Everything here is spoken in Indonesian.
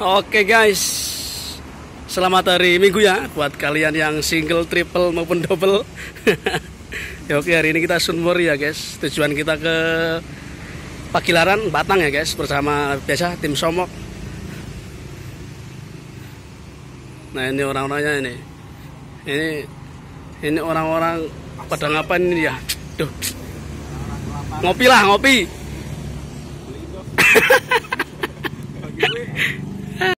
Oke guys, selamat hari Minggu ya buat kalian yang single, triple maupun double. ya oke hari ini kita sunmur ya guys. Tujuan kita ke Pakilaran, Batang ya guys bersama biasa tim Somok. Nah ini orang-orangnya ini, ini ini orang-orang pada ngapain ini ya? Duh, ngopi lah ngopi.